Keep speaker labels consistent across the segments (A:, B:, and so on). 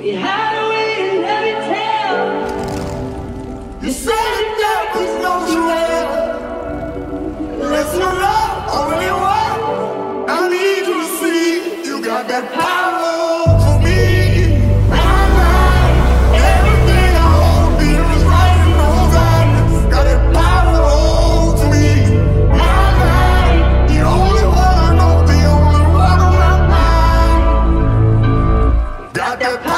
A: We hide away in every tale. You say the darkness knows you well. Let's not love one. I need to see you got that power. Got that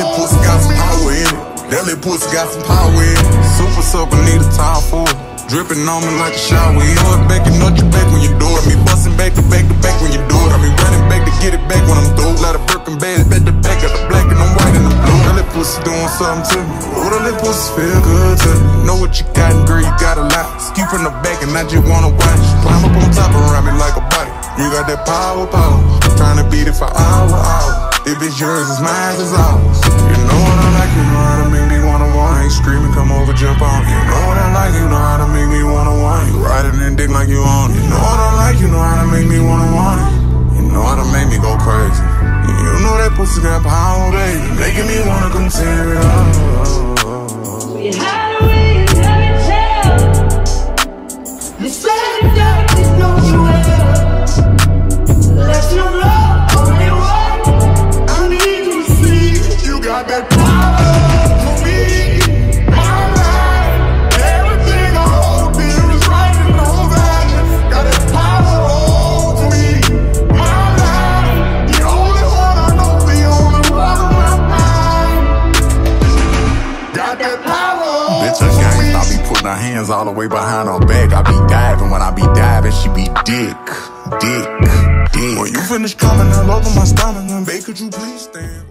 A: that.
B: Pussy got some power in it. That little pussy got some power in it. Super super need a time for it. Dripping on me like a shower. You know it back, you know you back when you do it. Me busting back to back to back when you do it. I be running back to get it back when I'm through. Let a Birkin bag, back to back, got the black and the white and the blue. That little pussy doing something to me. Oh, that pussy feel good to me. Know what you got and girl, you got a lot. Ski from the back and I just wanna watch. Climb up on top around me like a body. You got that power, power. Trying to beat it for hour, hour. If it's yours, it's mine, it's ours. You know what I like, you know how to make me wanna want. I screaming, come over, jump on. You know what I like, you know how to make me wanna want. You riding and dick like you on. You know what I like, you know how to make me wanna want. You know how to make me go crazy. You know that pussy got power, baby. Making me wanna come tear it up.
A: We hide away in every tale. You say the
B: a gang, I be putting her hands all the way behind her back. I be diving when I be diving, she be dick, dick, dick. When you finish coming all over my stomach, then babe, could you please stand?